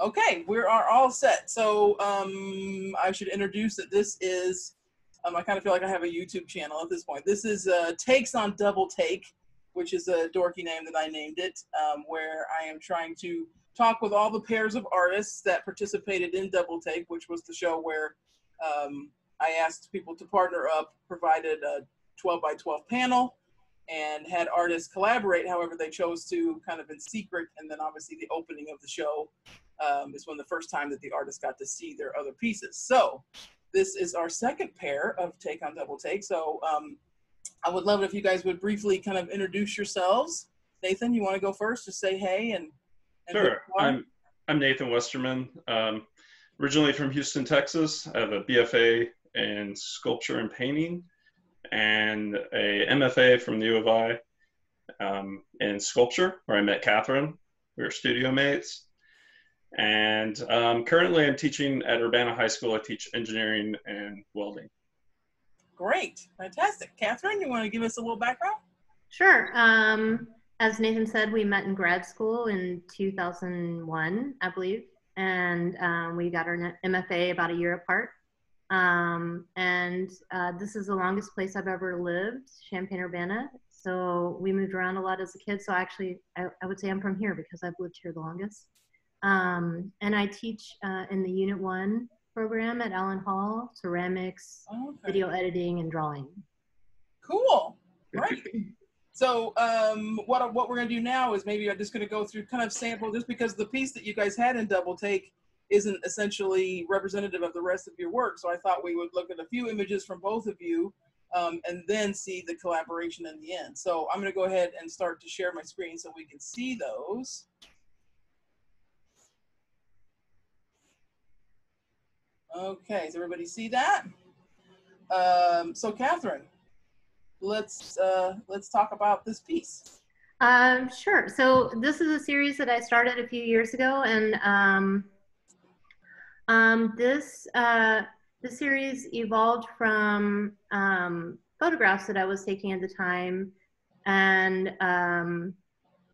Okay, we are all set. So um, I should introduce that this is, um, I kind of feel like I have a YouTube channel at this point. This is uh, Takes on Double Take, which is a dorky name that I named it, um, where I am trying to talk with all the pairs of artists that participated in Double Take, which was the show where um, I asked people to partner up, provided a 12 by 12 panel, and had artists collaborate however they chose to, kind of in secret. And then obviously the opening of the show um, is when the first time that the artist got to see their other pieces. So this is our second pair of Take on Double Take. So um, I would love it if you guys would briefly kind of introduce yourselves. Nathan, you want to go first? Just say hey and. and sure. I'm I'm Nathan Westerman. Um, originally from Houston, Texas. I have a BFA in sculpture and painting, and a MFA from the U of I um, in sculpture, where I met Catherine. We were studio mates. And um, currently, I'm teaching at Urbana High School. I teach engineering and welding. Great, fantastic. Catherine, you want to give us a little background? Sure. Um, as Nathan said, we met in grad school in 2001, I believe, and um, we got our MFA about a year apart. Um, and uh, this is the longest place I've ever lived, Champaign Urbana. So we moved around a lot as a kid. So actually, I, I would say I'm from here because I've lived here the longest. Um, and I teach uh, in the Unit 1 program at Allen Hall, ceramics, okay. video editing, and drawing. Cool. Great. so um, what, what we're going to do now is maybe I'm just going to go through kind of sample, just because the piece that you guys had in Double Take isn't essentially representative of the rest of your work. So I thought we would look at a few images from both of you um, and then see the collaboration in the end. So I'm going to go ahead and start to share my screen so we can see those. Okay, does everybody see that? Um, so Catherine, let's uh, let's talk about this piece. Um, sure. So this is a series that I started a few years ago, and um, this uh, the series evolved from um, photographs that I was taking at the time, and um,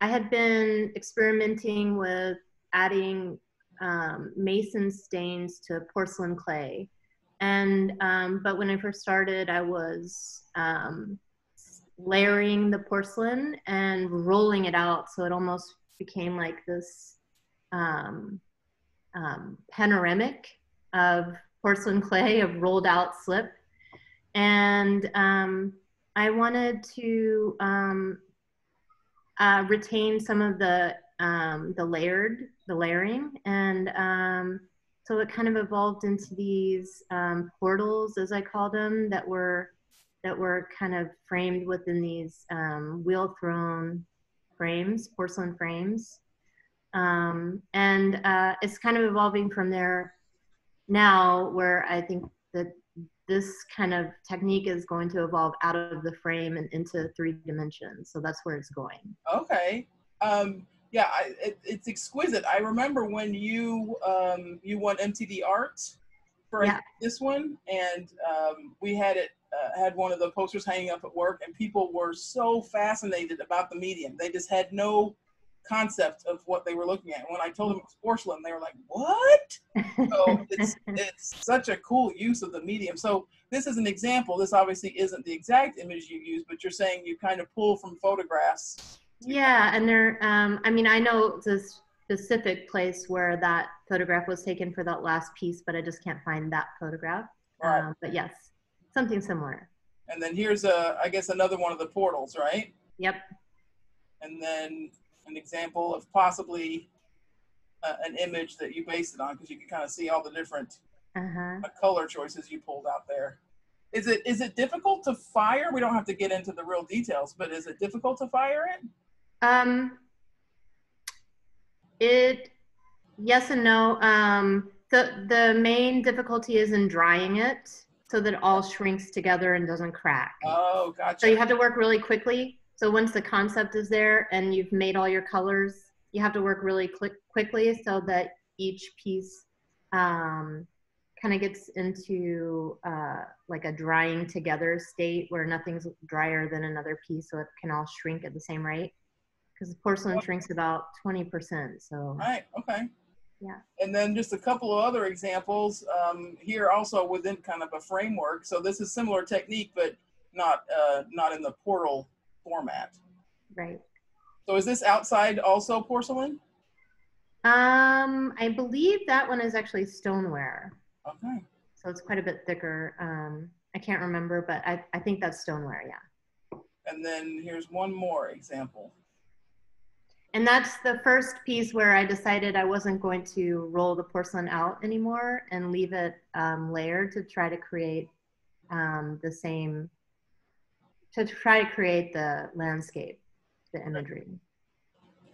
I had been experimenting with adding um, mason stains to porcelain clay. And, um, but when I first started, I was um, layering the porcelain and rolling it out. So it almost became like this um, um, panoramic of porcelain clay of rolled out slip. And um, I wanted to uh, retain some of the um, the layered, the layering, and um, so it kind of evolved into these um, portals, as I call them, that were that were kind of framed within these um, wheel thrown frames, porcelain frames, um, and uh, it's kind of evolving from there now, where I think that this kind of technique is going to evolve out of the frame and into three dimensions. So that's where it's going. Okay. Um, yeah, I, it, it's exquisite. I remember when you um, you won MTV Art for yeah. this one, and um, we had it uh, had one of the posters hanging up at work, and people were so fascinated about the medium. They just had no concept of what they were looking at. And when I told them it was porcelain, they were like, "What?" so it's it's such a cool use of the medium. So this is an example. This obviously isn't the exact image you use, but you're saying you kind of pull from photographs yeah, and there, um, I mean, I know the specific place where that photograph was taken for that last piece, but I just can't find that photograph. Right. Um, but yes, something similar. And then here's a, I guess, another one of the portals, right? Yep. And then an example of possibly uh, an image that you based it on, because you can kind of see all the different uh-huh. uh, color choices you pulled out there. Is it is it difficult to fire? We don't have to get into the real details, but is it difficult to fire it? Um, it, yes and no. Um, the, the main difficulty is in drying it so that it all shrinks together and doesn't crack. Oh, gotcha. So you have to work really quickly. So once the concept is there and you've made all your colors, you have to work really quick, quickly so that each piece um, kind of gets into uh, like a drying together state where nothing's drier than another piece so it can all shrink at the same rate because porcelain shrinks about 20%. So right, okay. Yeah. And then just a couple of other examples um, here also within kind of a framework. So this is similar technique, but not uh, not in the portal format. Right. So is this outside also porcelain? Um, I believe that one is actually stoneware. Okay. So it's quite a bit thicker. Um, I can't remember, but I, I think that's stoneware, yeah. And then here's one more example. And that's the first piece where I decided I wasn't going to roll the porcelain out anymore and leave it um, layered to try to create um, the same, to try to create the landscape, the imagery.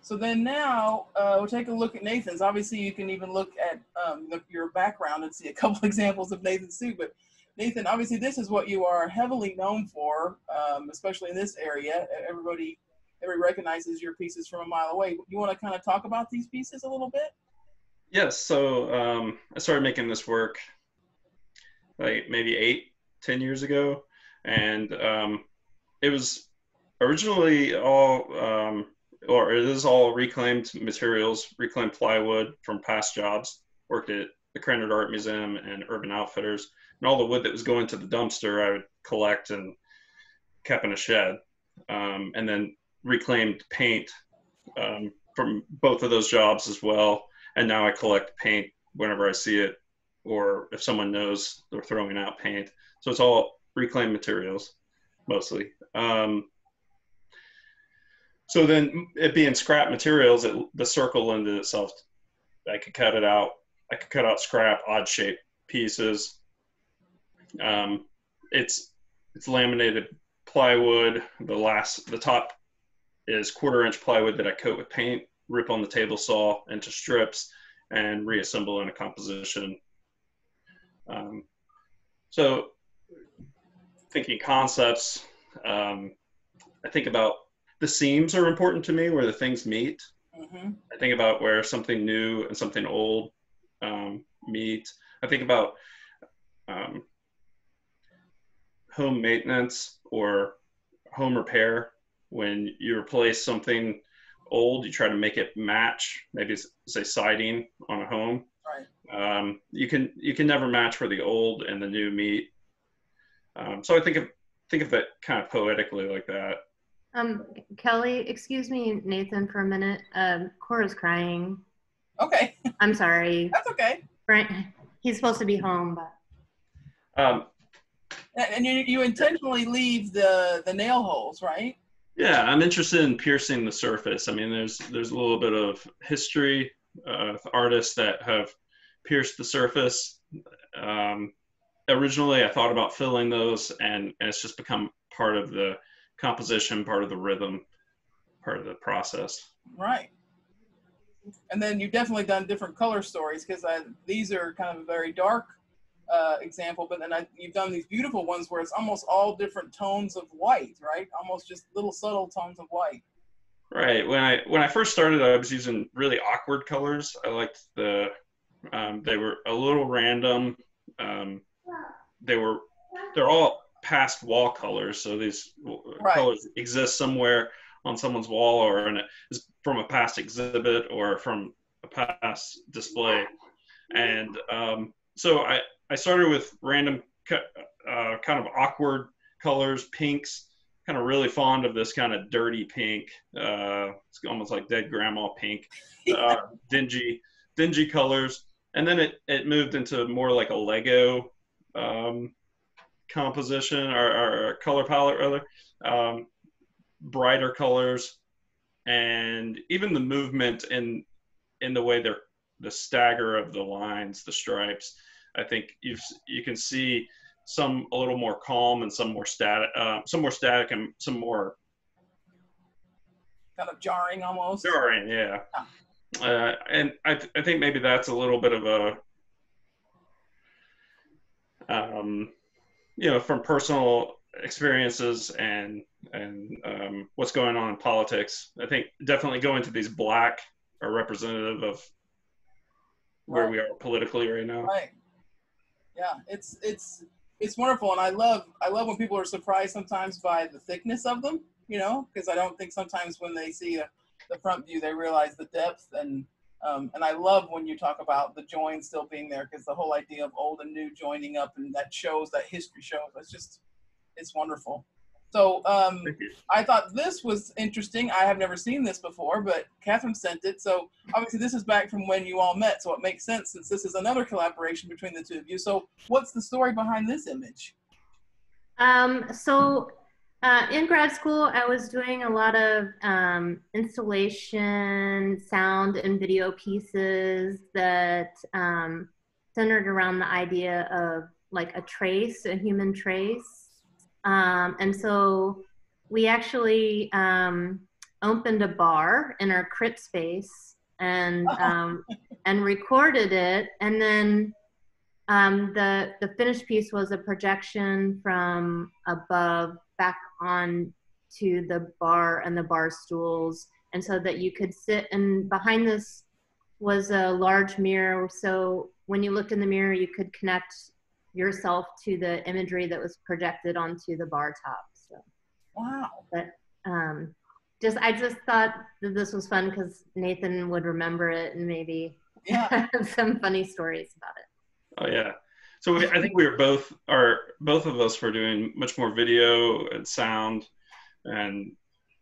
So then now uh, we'll take a look at Nathan's. Obviously, you can even look at um, the, your background and see a couple examples of Nathan's too. But Nathan, obviously, this is what you are heavily known for, um, especially in this area. Everybody, everybody recognizes your pieces from a mile away. You want to kind of talk about these pieces a little bit? Yes. So um, I started making this work like maybe eight, ten years ago, and um, it was originally all um, or it is all reclaimed materials, reclaimed plywood from past jobs. Worked at the Krannert Art Museum and Urban Outfitters, and all the wood that was going to the dumpster, I would collect and kept in a shed, um, and then reclaimed paint um, from both of those jobs as well. And now I collect paint whenever I see it, or if someone knows they're throwing out paint. So it's all reclaimed materials mostly. Um, so then it being scrap materials, it, the circle lended itself. I could cut it out. I could cut out scrap, odd shaped pieces. Um, it's it's laminated plywood. The last, the top is quarter inch plywood that I coat with paint, rip on the table saw into strips, and reassemble in a composition. Um, so, thinking concepts, um, I think about the seams are important to me where the things meet. Mm-hmm. I think about where something new and something old um, meet. I think about um, home maintenance or home repair. When you replace something old, you try to make it match. Maybe say siding on a home. Right. Um, you can you can never match where the old and the new meet. Um, so I think of think of it kind of poetically like that. Um, Kelly, excuse me, Nathan, for a minute. Um, Cora's crying. Okay. I'm sorry. That's okay. Frank, he's supposed to be home, but. Um, and you, you intentionally leave the, the nail holes, right? Yeah, I'm interested in piercing the surface. I mean, there's there's a little bit of history of artists that have pierced the surface. Um, originally, I thought about filling those, and, and it's just become part of the composition, part of the rhythm, part of the process. Right. And then you've definitely done different color stories because these are kind of a very dark uh, example, but then I, you've done these beautiful ones where it's almost all different tones of white, right? Almost just little subtle tones of white. Right. When I when I first started, I was using really awkward colors. I liked the um, they were a little random. Um, they were they're all past wall colors. So these right. colors exist somewhere on someone's wall or in a, from a past exhibit or from a past display. And um, so I, I started with random uh, kind of awkward colors, pinks, kind of really fond of this kind of dirty pink. Uh, it's almost like dead grandma pink, uh, dingy, dingy colors. And then it, it moved into more like a Lego um, composition or, or color palette rather um, brighter colors and even the movement in in the way they're the stagger of the lines the stripes i think you you can see some a little more calm and some more static uh, some more static and some more kind of jarring almost. jarring yeah. Uh, and I, th- I think maybe that's a little bit of a um, you know, from personal experiences and and um, what's going on in politics. I think definitely going to these black are representative of where right. we are politically right now. Right. Yeah, it's it's it's wonderful, and I love I love when people are surprised sometimes by the thickness of them. You know, because I don't think sometimes when they see a, the front view they realize the depth and Um, and I love when you talk about the join still being there because the whole idea of old and new joining up and that shows that history shows. It's just, it's wonderful. So um, I thought this was interesting. I have never seen this before, but Catherine sent it. So obviously this is back from when you all met. So it makes sense since this is another collaboration between the two of you. So what's the story behind this image? Um, so uh, in grad school, I was doing a lot of um, installation, sound, and video pieces that um, centered around the idea of like a trace, a human trace. Um, and so we actually um, opened a bar in our crypt space and um, and recorded it, and then um, the the finished piece was a projection from above back on to the bar and the bar stools, and so that you could sit and behind this was a large mirror. So when you looked in the mirror, you could connect yourself to the imagery that was projected onto the bar top. So wow. But um, just I just thought that this was fun because Nathan would remember it and maybe yeah. some funny stories about it. Oh yeah. So we, I think we were both are both of us were doing much more video and sound, and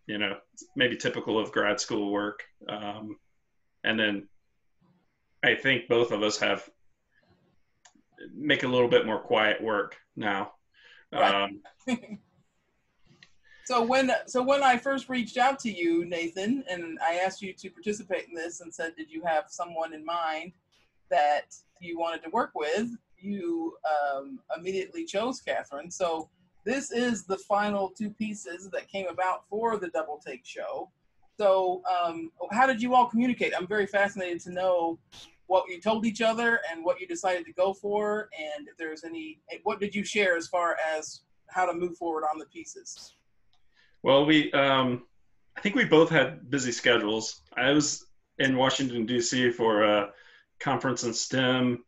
you know maybe typical of grad school work. Um, and then I think both of us have make a little bit more quiet work now. Um, so when so when I first reached out to you, Nathan, and I asked you to participate in this, and said, did you have someone in mind that you wanted to work with? You um, immediately chose Catherine. So this is the final two pieces that came about for the Double Take show. So um, how did you all communicate? I'm very fascinated to know what you told each other and what you decided to go for, and if there's any, what did you share as far as how to move forward on the pieces? Well, we, um, I think we both had busy schedules. I was in Washington D.C. for a conference in STEM,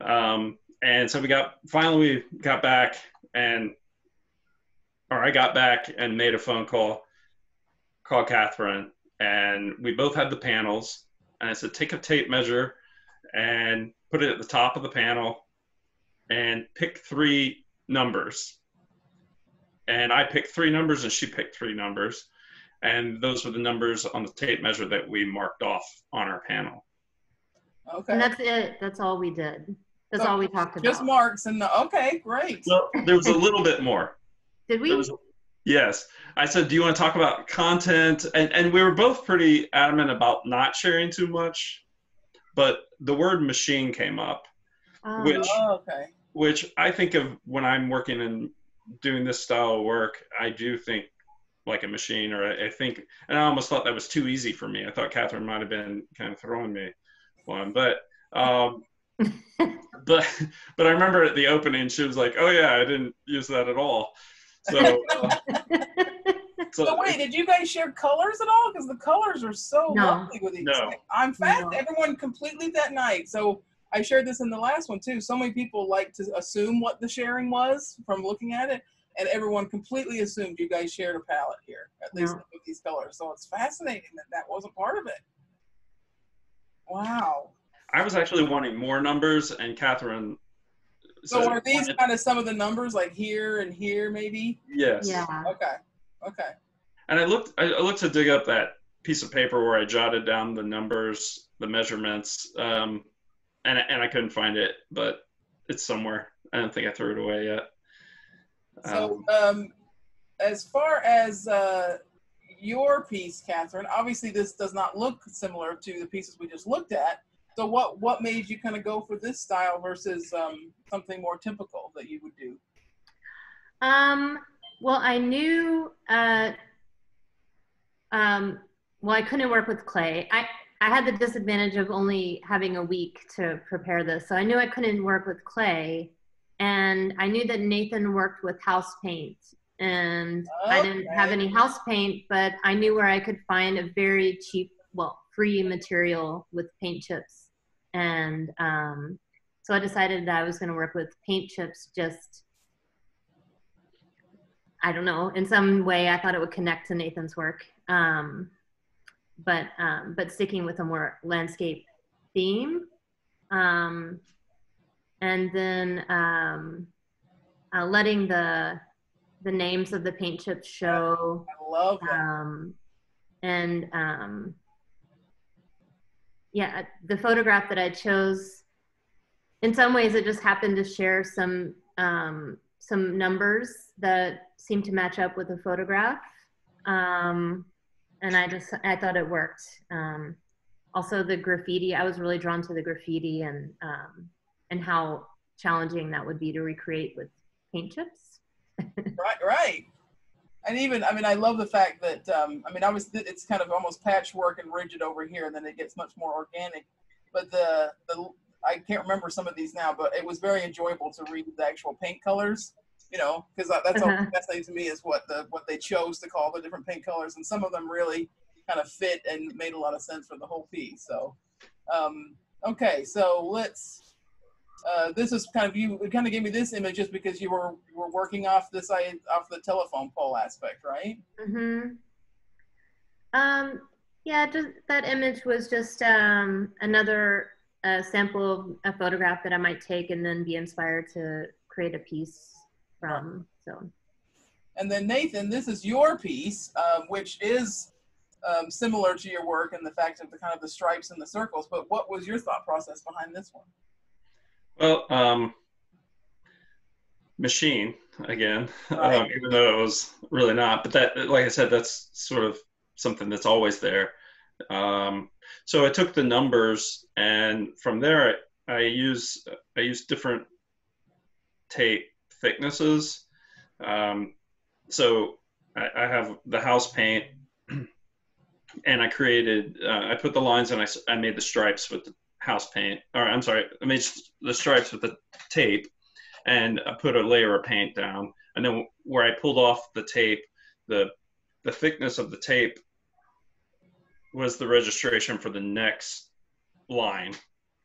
um, and so we got finally we got back and, or I got back and made a phone call, called Catherine, and we both had the panels, and I said, take a tape measure and put it at the top of the panel and pick three numbers. And I picked three numbers and she picked three numbers. And those were the numbers on the tape measure that we marked off on our panel. Okay. And that's it. That's all we did. That's So, all we talked about. Just marks and the, okay, great. Well, there was a little bit more. Did we? Was- yes. I said, Do you want to talk about content? And, and we were both pretty adamant about not sharing too much. But the word machine came up. Um, which- Oh, okay. which I think of when I'm working and doing this style of work, I do think like a machine, or I, I think, and I almost thought that was too easy for me. I thought Catherine might have been kind of throwing me one, but, um, but, but I remember at the opening, she was like, "Oh yeah, I didn't use that at all." So, uh, so So wait, did you guys share colors at all? Because the colors are so No. lovely with each. No. thing. I'm fast. No. Everyone completely that night. So I shared this in the last one too. So many people like to assume what the sharing was from looking at it, and everyone completely assumed you guys shared a palette here, at least No. with these colors. So it's fascinating that that wasn't part of it. Wow. I was actually wanting more numbers, and Catherine. So are these kind of some of the numbers, like here and here, maybe? Yes. yeah. Okay. Okay. And I looked, I I looked to dig up that piece of paper where I jotted down the numbers, the measurements, um, and and I couldn't find it, but it's somewhere. I don't think I threw it away yet. So, Um, um, as far as uh, your piece, Catherine, obviously this does not look similar to the pieces we just looked at. So, what what made you kind of go for this style versus um, something more typical that you would do? Um, well, I knew, uh, um, well, I couldn't work with clay. I, I had the disadvantage of only having a week to prepare this. So I knew I couldn't work with clay. And I knew that Nathan worked with house paint. And I didn't have any house paint, but I knew where I could find a very cheap, well, free material with paint chips. And um, so I decided that I was going to work with paint chips just I don't know, in some way I thought it would connect to Nathan's work. Um, but um, but sticking with a more landscape theme. Um, and then um, uh, letting the the names of the paint chips show. I love that. Um, and um, yeah, the photograph that I chose, in some ways, it just happened to share some um, some numbers that seemed to match up with the photograph, um, and I just I thought it worked. Um, also, the graffiti, I was really drawn to the graffiti and um, and how challenging that would be to recreate with paint chips. right, right. And even, I mean, I love the fact that, um, I mean, I was, it's kind of almost patchwork and rigid over here, and then it gets much more organic. But the, the, I can't remember some of these now, but it was very enjoyable to read the actual paint colors, you know, because that's all Uh-huh. fascinating to me is what the, what they chose to call the different paint colors. And some of them really kind of fit and made a lot of sense for the whole piece. So, um, okay, so let's, uh, this is kind of you. It kind of gave me this image just because you were you were working off this I off the telephone pole aspect, right? Mm-hmm. Um, yeah, just that image was just um, another uh, sample of a photograph that I might take and then be inspired to create a piece from. So. And then Nathan, this is your piece, um, which is um, similar to your work and the fact of the kind of the stripes and the circles. But what was your thought process behind this one? Well, um, machine again, Right. um, even though it was really not. But that, like I said, that's sort of something that's always there. Um, so I took the numbers, and from there, I, I use I use different tape thicknesses. Um, so I, I have the house paint, and I created. Uh, I put the lines, and I, I made the stripes with the house paint. Or I'm sorry, I made the stripes with the tape, and I put a layer of paint down. And then where I pulled off the tape, the the thickness of the tape was the registration for the next line.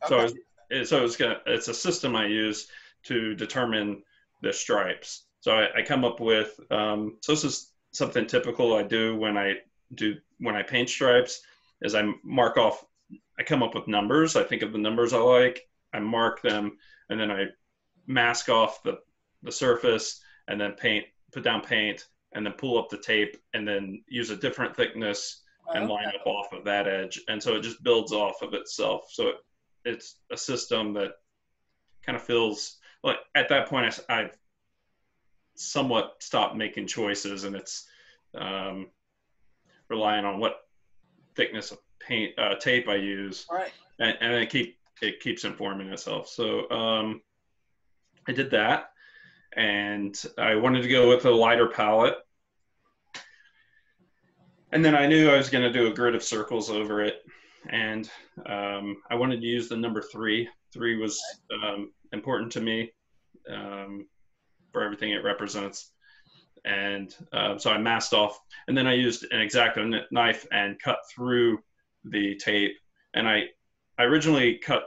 So Okay. it's, it, so it's gonna it's a system I use to determine the stripes. So I, I come up with um, so this is something typical I do when I do when I paint stripes is I mark off I come up with numbers. I think of the numbers I like. I mark them and then I mask off the the surface and then paint put down paint and then pull up the tape and then use a different thickness and line up off of that edge. And so it just builds off of itself. So it, it's a system that kind of feels like at that point I, have somewhat stopped making choices and it's um, relying on what thickness of paint uh, tape I use Right. and, and it keep it keeps informing itself. So um, I did that, and I wanted to go with a lighter palette. And then I knew I was going to do a grid of circles over it, and um, I wanted to use the number three. Three was um, important to me um, for everything it represents, and uh, so I masked off. And then I used an X-Acto knife and cut through the tape. And I I originally cut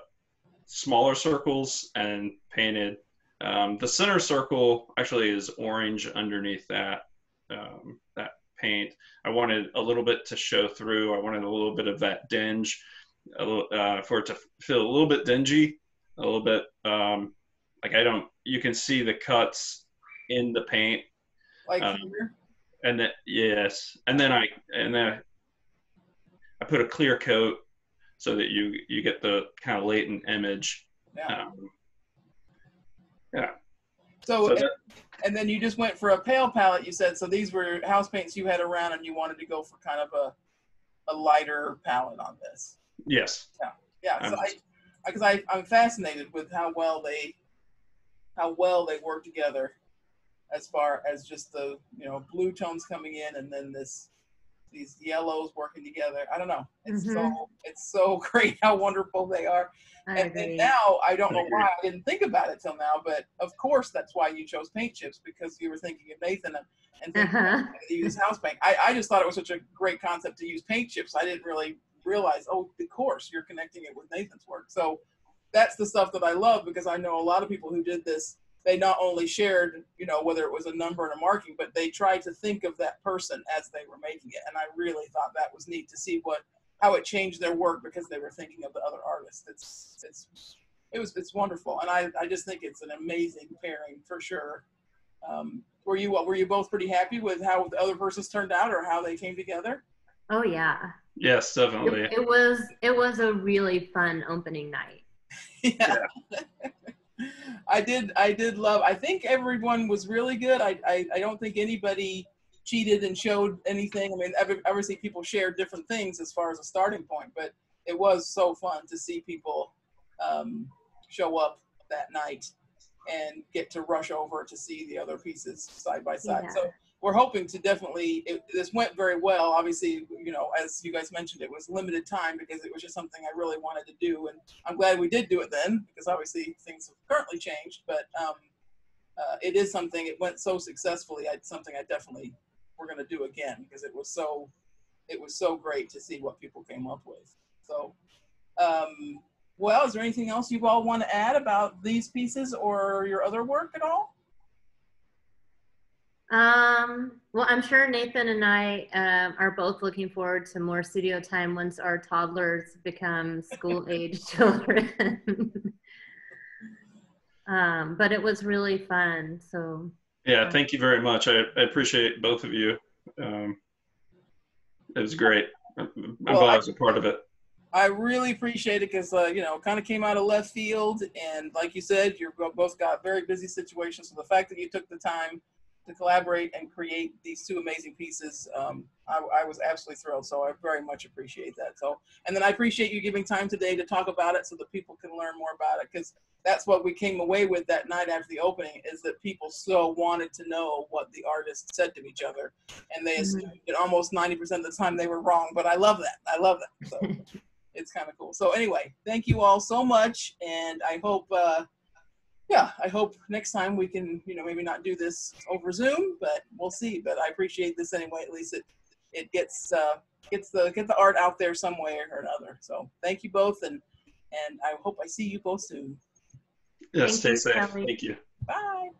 smaller circles and painted. Um, the center circle actually is orange underneath that um, that paint. I wanted a little bit to show through. I wanted a little bit of that dinge, a little, uh, for it to feel a little bit dingy, a little bit um, like I don't. You can see the cuts in the paint, Like Um, here. and then yes, and then I and then I put a clear coat so that you you get the kind of latent image. Yeah. Um, So, so and, that, and then you just went for a pale palette. You said so. These were house paints you had around, and you wanted to go for kind of a a lighter palette on this. yes, Yeah. So I'm- I, because I, I'm fascinated with how well they, how well they work together, as far as just the you know blue tones coming in and then this, these yellows working together. I don't know. It's so Mhm. it's so great how wonderful they are. I and, agree. and now I don't I know agree. why I didn't think about it till now, but of course that's why you chose paint chips because you were thinking of Nathan and, and thinking Uh-huh. use house paint. I, I just thought it was such a great concept to use paint chips. I didn't really realize, oh, of course you're connecting it with Nathan's work. So that's the stuff that I love because I know a lot of people who did this they not only shared, you know, whether it was a number and a marking, but they tried to think of that person as they were making it. And I really thought that was neat to see what how it changed their work because they were thinking of the other artists. It's it's it was it's wonderful, and I I just think it's an amazing pairing for sure. Um, were you were you both pretty happy with how the other verses turned out or how they came together? Oh yeah. Yes, definitely. It, it was it was a really fun opening night. yeah. I did I did love I think everyone was really good. I, I, I don't think anybody cheated and showed anything. I mean every, obviously people share different things as far as a starting point, but it was so fun to see people um, show up that night and get to rush over to see the other pieces side by side. Yeah. So we're hoping to definitely. It, this went very well. Obviously, you know, as you guys mentioned, it was limited time because it was just something I really wanted to do, and I'm glad we did do it then because obviously things have currently changed. But um, uh, it is something. It went so successfully. it's something I definitely we're going to do again because it was so it was so great to see what people came up with. So. Um, well, is there anything else you all want to add about these pieces or your other work at all? Um, well, I'm sure Nathan and I um, are both looking forward to more studio time once our toddlers become school age children. um, but it was really fun. So, Yeah, thank you very much. I, I appreciate both of you. Um, it was great. I'm I'm Well, glad I- I was a part of it. I really appreciate it because uh, you know, kind of came out of left field, and like you said, you're both got very busy situations. So the fact that you took the time to collaborate and create these two amazing pieces, um, I, I was absolutely thrilled. So I very much appreciate that. So, and then I appreciate you giving time today to talk about it so that people can learn more about it because that's what we came away with that night after the opening is that people so wanted to know what the artists said to each other, and they Mhm. assumed that almost 90% of the time they were wrong. But I love that. I love that. So it's kind of cool. So anyway, thank you all so much, and I hope, uh, yeah, I hope next time we can, you know, maybe not do this over Zoom, but we'll see. But I appreciate this anyway. At least it it gets uh, gets the get the art out there some way or another. So thank you both, and and I hope I see you both soon. Yes, Thank stay you, safe. Kelly. Thank you. Bye.